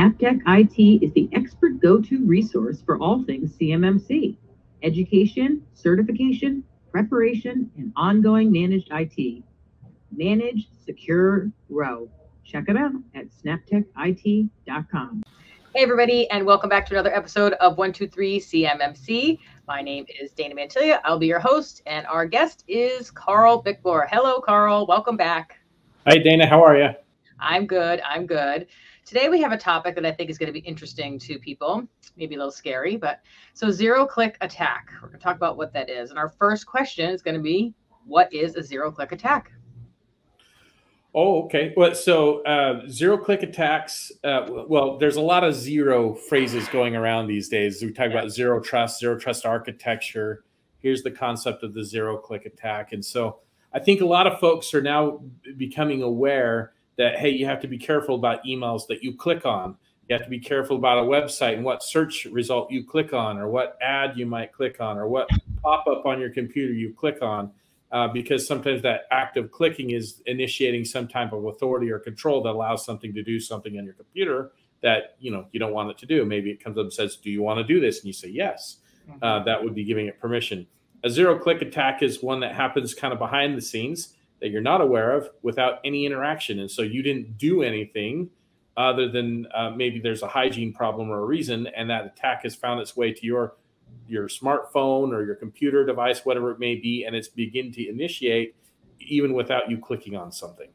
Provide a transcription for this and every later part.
Snaptech IT is the expert go-to resource for all things CMMC, education, certification, preparation, and ongoing managed IT. Manage, secure, grow. Check it out at snaptechit.com. Hey, everybody, and welcome back to another episode of 123 CMMC. My name is Dana Mantilia. I'll be your host, and our guest is Karl Bickmore. Hello, Karl. Welcome back. Hi, Dana. How are you? I'm good. I'm good. Today we have a topic that I think is going to be interesting to people, maybe a little scary, but so zero click attack. We're going to talk about what that is. And our first question is going to be what is a zero click attack? Oh, okay. Well, so uh, zero click attacks. Uh, well, there's a lot of zero phrases going around these days. We talk about zero trust, zero trust architecture. Here's the concept of the zero click attack. And so I think a lot of folks are now becoming aware that hey, you have to be careful about emails that you click on. You have to be careful about a website and what search result you click on, or what ad you might click on, or what pop up on your computer you click on, uh, because sometimes that act of clicking is initiating some type of authority or control that allows something to do something on your computer that you know you don't want it to do. Maybe it comes up and says, "Do you want to do this?" and you say yes. Mm-hmm. Uh, that would be giving it permission. A zero click attack is one that happens kind of behind the scenes that you're not aware of without any interaction. And so you didn't do anything other than uh, maybe there's a hygiene problem or a reason, and that attack has found its way to your your smartphone or your computer device, whatever it may be, and it's begin to initiate even without you clicking on something.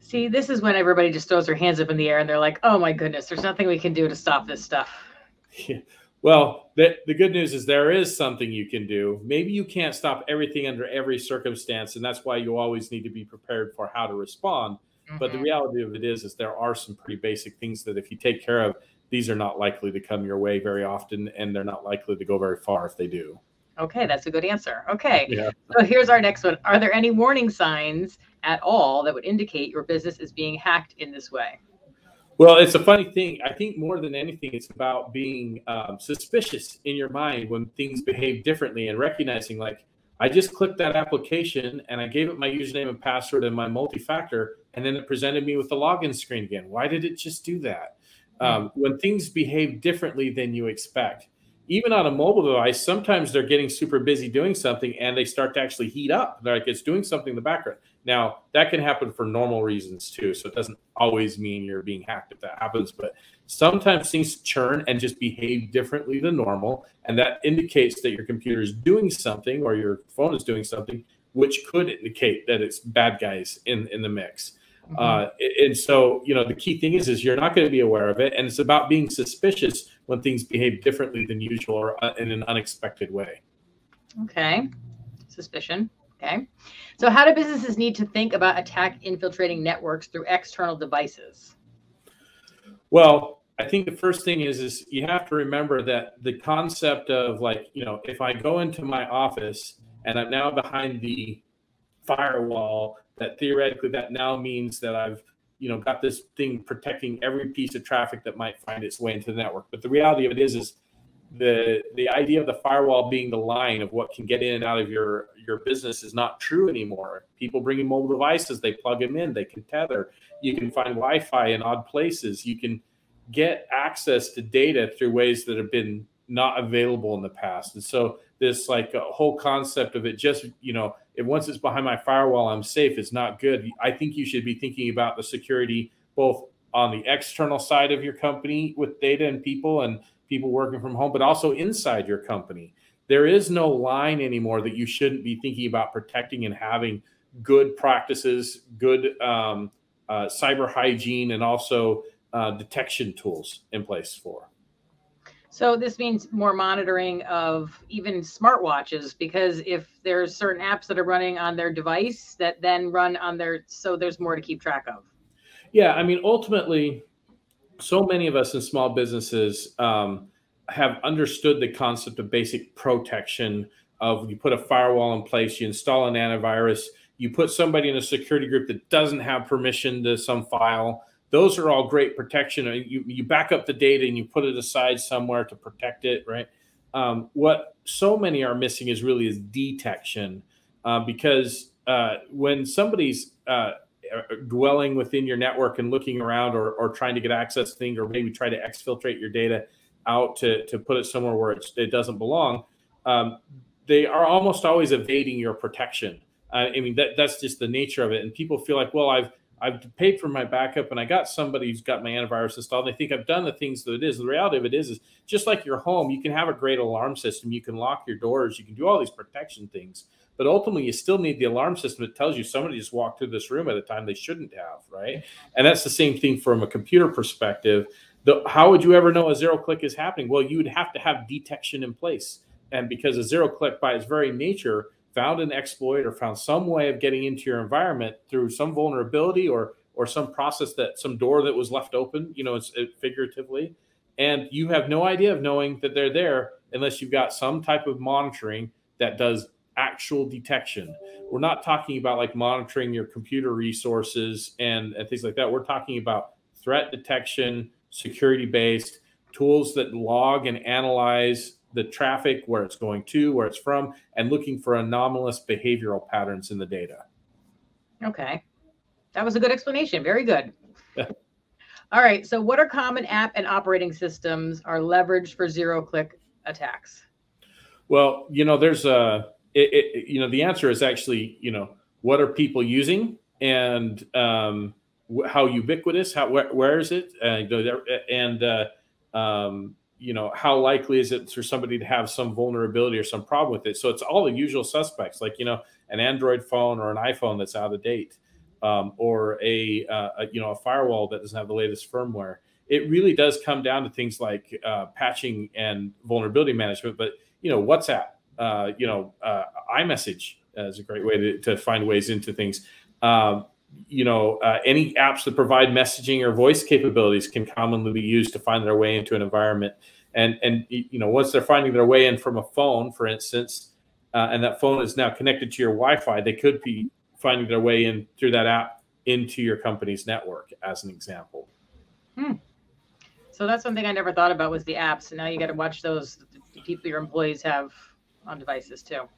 See, this is when everybody just throws their hands up in the air and they're like, "Oh my goodness, there's nothing we can do to stop this stuff." Yeah. Well, the, the good news is there is something you can do. Maybe you can't stop everything under every circumstance, and that's why you always need to be prepared for how to respond. Mm-hmm. But the mm-hmm. reality of it is, is there are some pretty basic things that if you take care of, these are not likely to come your way very often, and they're not likely to go very far if they do. Okay, that's a good answer. Okay, yeah. so here's our next one. Are there any warning signs at all that would indicate your business is being hacked in this way? Well, it's a funny thing. I think more than anything, it's about being um, suspicious in your mind when things behave differently and recognizing, like, I just clicked that application and I gave it my username and password and my multi factor, and then it presented me with the login screen again. Why did it just do that? Hmm. Um, when things behave differently than you expect, even on a mobile device, sometimes they're getting super busy doing something and they start to actually heat up. They're like it's doing something in the background. Now, that can happen for normal reasons too. So it doesn't always mean you're being hacked if that happens, but sometimes things churn and just behave differently than normal. And that indicates that your computer is doing something or your phone is doing something, which could indicate that it's bad guys in, in the mix. Mm-hmm. Uh, and so, you know, the key thing is, is you're not going to be aware of it. And it's about being suspicious when things behave differently than usual or uh, in an unexpected way. Okay. Suspicion. Okay. So, how do businesses need to think about attack infiltrating networks through external devices? Well, I think the first thing is is you have to remember that the concept of like, you know, if I go into my office and I'm now behind the firewall, that theoretically that now means that I've you know got this thing protecting every piece of traffic that might find its way into the network. But the reality of it is is the the idea of the firewall being the line of what can get in and out of your your business is not true anymore. People bringing mobile devices, they plug them in, they can tether. You can find Wi-Fi in odd places. You can get access to data through ways that have been not available in the past. And so this like a whole concept of it just, you know, if once it's behind my firewall, I'm safe, it's not good. I think you should be thinking about the security both on the external side of your company with data and people and people working from home, but also inside your company. There is no line anymore that you shouldn't be thinking about protecting and having good practices, good um, uh, cyber hygiene, and also uh, detection tools in place for. So this means more monitoring of even smartwatches because if there's certain apps that are running on their device that then run on their so there's more to keep track of. Yeah, I mean ultimately so many of us in small businesses um, have understood the concept of basic protection of you put a firewall in place you install an antivirus you put somebody in a security group that doesn't have permission to some file those are all great protection you, you back up the data and you put it aside somewhere to protect it right um, what so many are missing is really is detection uh, because uh, when somebody's uh, uh, dwelling within your network and looking around or, or trying to get access to things or maybe try to exfiltrate your data out to, to put it somewhere where it doesn't belong, um, they are almost always evading your protection. Uh, I mean, that, that's just the nature of it. And people feel like, well, I've I've paid for my backup and I got somebody who's got my antivirus installed. And they think I've done the things that it is. The reality of it is, is just like your home, you can have a great alarm system. You can lock your doors. You can do all these protection things. But ultimately, you still need the alarm system that tells you somebody just walked through this room at a time they shouldn't have, right? And that's the same thing from a computer perspective. The, how would you ever know a zero click is happening? Well, you would have to have detection in place. And because a zero click, by its very nature, found an exploit or found some way of getting into your environment through some vulnerability or or some process that some door that was left open, you know, it's it, figuratively, and you have no idea of knowing that they're there unless you've got some type of monitoring that does actual detection. We're not talking about like monitoring your computer resources and, and things like that. We're talking about threat detection, security based tools that log and analyze the traffic, where it's going to, where it's from, and looking for anomalous behavioral patterns in the data. Okay. That was a good explanation. Very good. All right. So, what are common app and operating systems are leveraged for zero click attacks? Well, you know, there's a, it, it, you know, the answer is actually, you know, what are people using and um, how ubiquitous, how, where, where is it? Uh, and, uh, um, you know how likely is it for somebody to have some vulnerability or some problem with it? So it's all the usual suspects like you know an android phone or an iphone that's out of date um, or a, uh, a, you know a firewall that doesn't have the latest firmware. It really does come down to things like uh, patching and vulnerability management but you know whatsapp uh, you know uh, imessage is a great way to, to find ways into things. Um, you know, uh, any apps that provide messaging or voice capabilities can commonly be used to find their way into an environment. And and you know, once they're finding their way in from a phone, for instance, uh, and that phone is now connected to your Wi-Fi, they could be finding their way in through that app into your company's network, as an example. Hmm. So that's something I never thought about was the apps. And now you got to watch those people your employees have on devices too.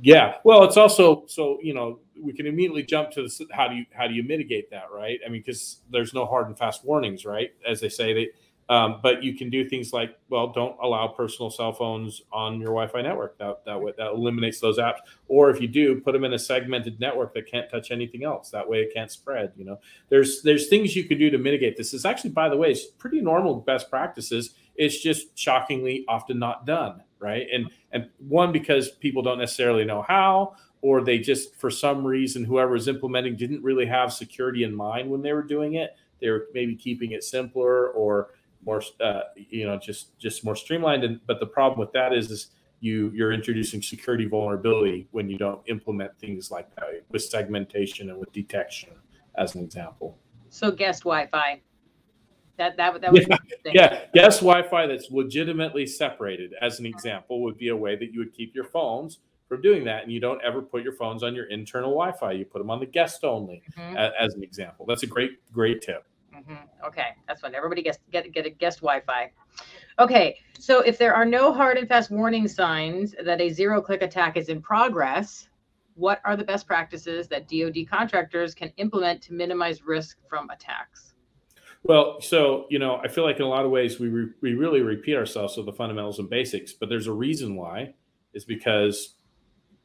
Yeah, well, it's also so you know we can immediately jump to this, how do you how do you mitigate that, right? I mean, because there's no hard and fast warnings, right? As they say, they um, but you can do things like well, don't allow personal cell phones on your Wi-Fi network. That that way, that eliminates those apps. Or if you do, put them in a segmented network that can't touch anything else. That way, it can't spread. You know, there's there's things you can do to mitigate this. It's actually, by the way, it's pretty normal best practices. It's just shockingly often not done right? And and one because people don't necessarily know how, or they just for some reason whoever is implementing didn't really have security in mind when they were doing it. They were maybe keeping it simpler or more, uh, you know, just just more streamlined. And but the problem with that is is you you're introducing security vulnerability when you don't implement things like that with segmentation and with detection, as an example. So guest Wi-Fi that that that was yeah. yeah. Yes, Wi-Fi that's legitimately separated, as an example, would be a way that you would keep your phones from doing that, and you don't ever put your phones on your internal Wi-Fi. You put them on the guest only, mm-hmm. as, as, an example. That's a great great tip. Mm-hmm. Okay, that's fun. Everybody gets get get a guest Wi-Fi. Okay, so if there are no hard and fast warning signs that a zero-click attack is in progress, what are the best practices that DoD contractors can implement to minimize risk from attacks? Well, so you know, I feel like in a lot of ways we re- we really repeat ourselves with the fundamentals and basics, but there's a reason why. Is because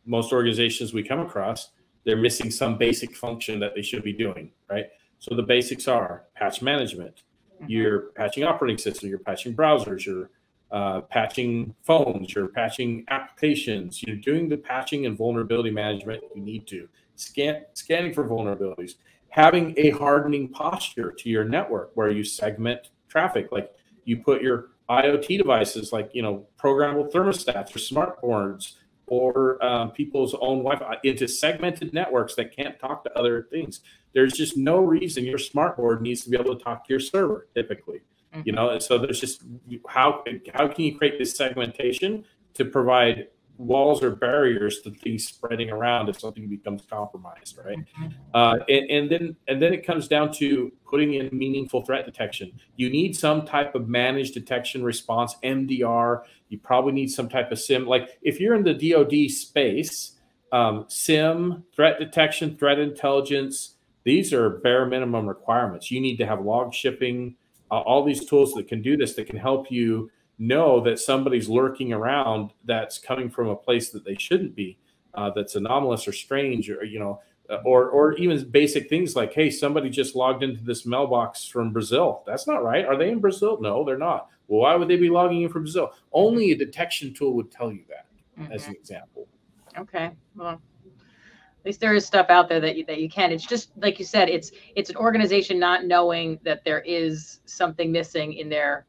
most organizations we come across they're missing some basic function that they should be doing, right? So the basics are patch management. Mm-hmm. You're patching operating system. You're patching browsers. You're uh, patching phones. You're patching applications. You're doing the patching and vulnerability management you need to. Scan scanning for vulnerabilities having a hardening posture to your network where you segment traffic. Like you put your iot devices like you know programmable thermostats or smart boards or um, people's own wi-fi into segmented networks that can't talk to other things. There's just no reason your smart board needs to be able to talk to your server typically mm-hmm. you know so there's just how how can you create this segmentation to provide walls or barriers to things spreading around if something becomes compromised right mm-hmm. uh, and, and then and then it comes down to putting in meaningful threat detection you need some type of managed detection response mdr you probably need some type of SIEM like if you're in the dod space um, SIEM threat detection threat intelligence These are bare minimum requirements. You need to have log shipping, uh, all these tools that can do this that can help you know that somebody's lurking around that's coming from a place that they shouldn't be, uh, that's anomalous or strange, or you know, uh, or or even basic things like, hey, somebody just logged into this mailbox from Brazil. That's not right. Are they in Brazil? No, they're not. Well, why would they be logging in from Brazil? Only a detection tool would tell you that, mm-hmm. as an example. Okay. Well, at least there is stuff out there that you, that you can. It's just like you said. It's it's an organization not knowing that there is something missing in their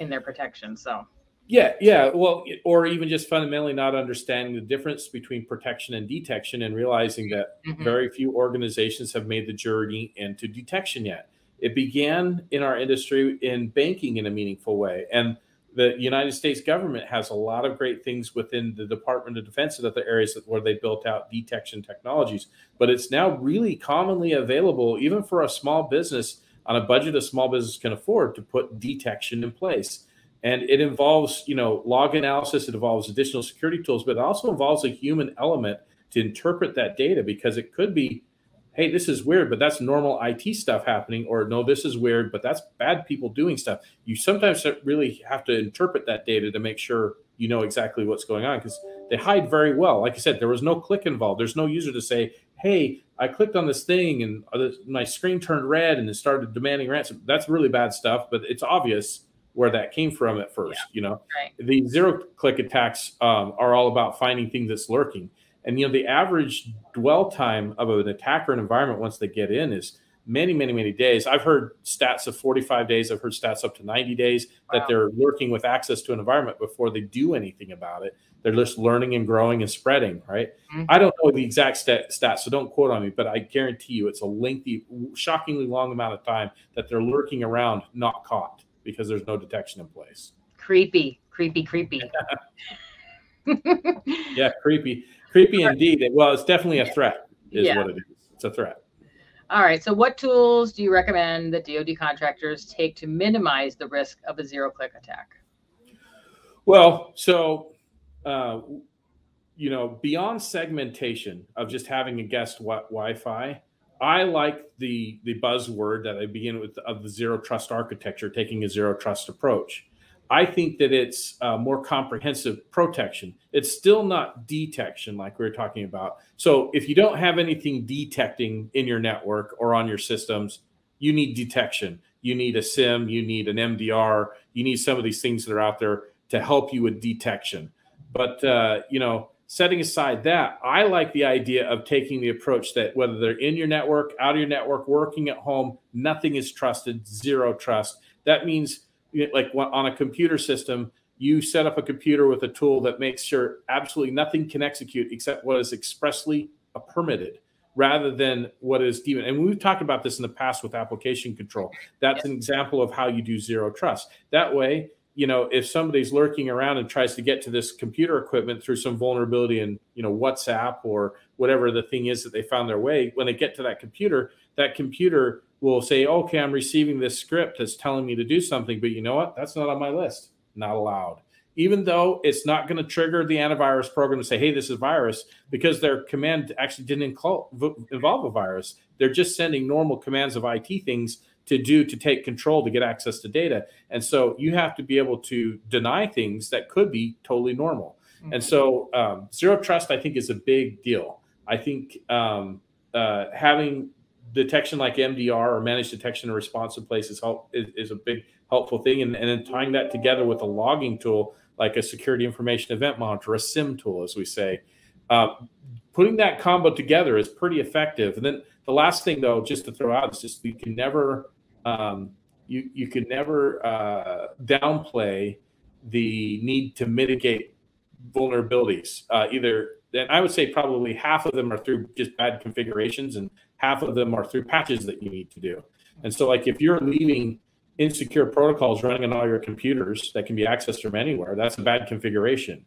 in their protection. So. Yeah, yeah. Well, or even just fundamentally not understanding the difference between protection and detection and realizing that mm-hmm. very few organizations have made the journey into detection yet. It began in our industry in banking in a meaningful way. And the United States government has a lot of great things within the Department of Defense and other areas where they built out detection technologies. But it's now really commonly available, even for a small business on a budget a small business can afford, to put detection in place. And it involves, you know, log analysis. It involves additional security tools, but it also involves a human element to interpret that data because it could be hey, this is weird, but that's normal IT stuff happening, or no, this is weird, but that's bad people doing stuff. You sometimes really have to interpret that data to make sure you know exactly what's going on because they hide very well. Like I said, there was no click involved. There's no user to say, hey, I clicked on this thing and my screen turned red and it started demanding ransom. That's really bad stuff, but it's obvious where that came from at first. Yeah. You know, right. the zero click attacks um, are all about finding things that's lurking. And you know, the average dwell time of an attacker environment once they get in is many, many, many days. I've heard stats of 45 days. I've heard stats up to 90 days wow. that they're working with access to an environment before they do anything about it. They're just learning and growing and spreading, right? Mm-hmm. I don't know the exact stat, stats, so don't quote on me, but I guarantee you it's a lengthy, shockingly long amount of time that they're lurking around, not caught because there's no detection in place. Creepy, creepy, creepy. yeah, creepy. Creepy indeed. Well, it's definitely a threat, is yeah. what it is. It's a threat. All right. So, what tools do you recommend that DoD contractors take to minimize the risk of a zero-click attack? Well, so uh, you know, beyond segmentation of just having a guest Wi-Fi, I like the the buzzword that I begin with of the zero trust architecture, taking a zero trust approach. I think that it's uh, more comprehensive protection. It's still not detection like we were talking about. So if you don't have anything detecting in your network or on your systems, you need detection. You need a SIEM, you need an MDR, you need some of these things that are out there to help you with detection. But uh, you know, setting aside that, I like the idea of taking the approach that whether they're in your network, out of your network, working at home, nothing is trusted, zero trust. That means like on a computer system, you set up a computer with a tool that makes sure absolutely nothing can execute except what is expressly permitted rather than what is deemed. And we've talked about this in the past with application control. That's yes. an example of how you do zero trust. That way, you know, if somebody's lurking around and tries to get to this computer equipment through some vulnerability in, you know, WhatsApp or whatever the thing is that they found their way, when they get to that computer, that computer will say, okay, I'm receiving this script that's telling me to do something, but you know what? That's not on my list. Not allowed. Even though it's not going to trigger the antivirus program to say, hey, this is virus, because their command actually didn't involve a virus. They're just sending normal commands of IT things to do to take control to get access to data. And so you have to be able to deny things that could be totally normal. Mm-hmm. And so um, zero trust, I think, is a big deal. I think um, uh, having detection like MDR or managed detection and response in place is, help, is, is a big helpful thing. And, and then tying that together with a logging tool like a security information event monitor, a SIEM tool, as we say, uh, putting that combo together is pretty effective. And then the last thing, though, just to throw out is just you can never um, you you can never uh, downplay the need to mitigate vulnerabilities. Uh, either and I would say probably half of them are through just bad configurations, and half of them are through patches that you need to do. And so, like if you're leaving insecure protocols running on all your computers that can be accessed from anywhere, that's a bad configuration.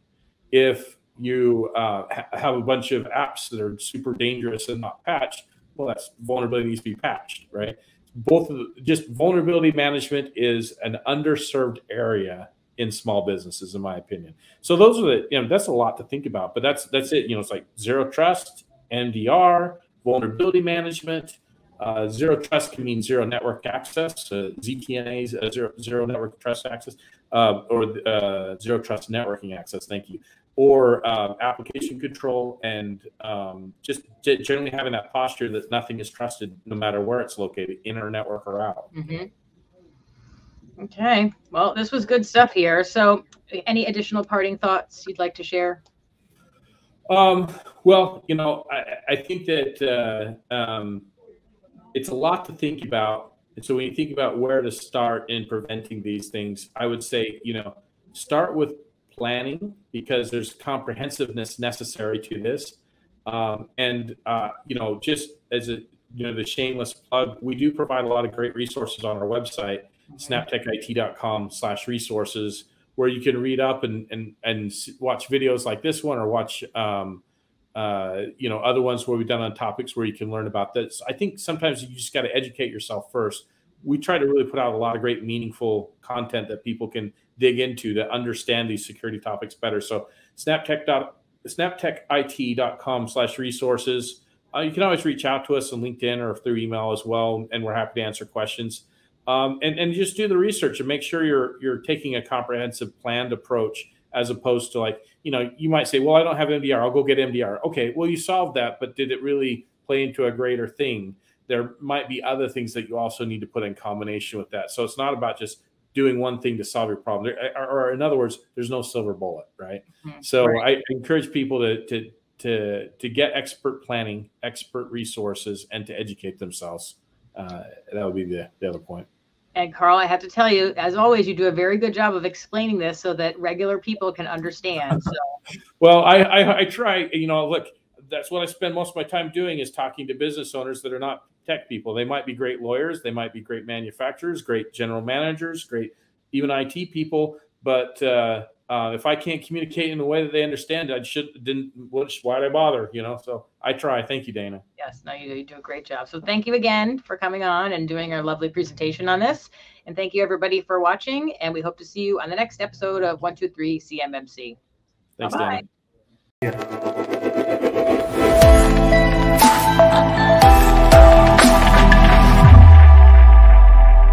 If you uh, ha- have a bunch of apps that are super dangerous and not patched, well, that's vulnerability needs to be patched, right? Both of the, just vulnerability management is an underserved area in small businesses, in my opinion. So those are the you know that's a lot to think about, but that's that's it. You know, it's like zero trust, MDR, vulnerability management, Uh, zero trust can mean zero network access, uh, ZTNAs, uh, zero, zero network trust access, uh, or uh, zero trust networking access. Thank you. Or uh, application control, and um, just generally having that posture that nothing is trusted, no matter where it's located, in our network or out. Mm-hmm. Okay. Well, this was good stuff here. So, any additional parting thoughts you'd like to share? Um, well, you know, I, I think that uh, um, it's a lot to think about. And so when you think about where to start in preventing these things, I would say, you know, start with planning because there's comprehensiveness necessary to this. Um, and, uh, you know, just as a, you know, the shameless plug, we do provide a lot of great resources on our website, snaptechit.com slash resources where you can read up and and and watch videos like this one or watch um, uh, you know other ones where we've done on topics where you can learn about this. I think sometimes you just got to educate yourself first. We try to really put out a lot of great, meaningful content that people can dig into to understand these security topics better. So snaptech snaptechit.com slash resources. Uh, you can always reach out to us on LinkedIn or through email as well, and we're happy to answer questions um, and and just do the research and make sure you're you're taking a comprehensive planned approach as opposed to like you know you might say well i don't have mdr i'll go get mdr okay well you solved that but did it really play into a greater thing? There might be other things that you also need to put in combination with that. So it's not about just doing one thing to solve your problem. Or, or in other words there's no silver bullet right? Mm-hmm. so right. i encourage people to to to to get expert planning expert resources and to educate themselves. Uh, that would be the, the other point and Karl, I have to tell you, as always, you do a very good job of explaining this so that regular people can understand. So, well, I, I, I try. You know, look, that's what I spend most of my time doing is talking to business owners that are not tech people. They might be great lawyers, they might be great manufacturers, great general managers, great even IT people, but uh, uh, if I can't communicate in a way that they understand, I should didn't. Why'd I bother? You know. So I try. Thank you, Dana. Yes, no, you, you do a great job. So thank you again for coming on and doing our lovely presentation on this. And thank you everybody for watching. And we hope to see you on the next episode of One Two Three CMMC. Thanks, Bye-bye. Dana. Yeah.